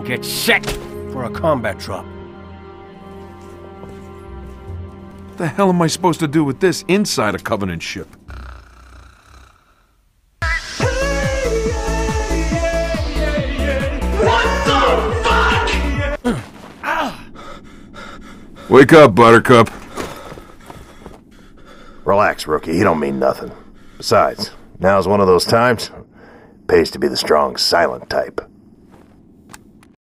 and get set for a combat drop. What the hell am I supposed to do with this inside a Covenant ship? Wake up, Buttercup. Relax, rookie. He don't mean nothing. Besides, now's one of those times. Pays to be the strong, silent type.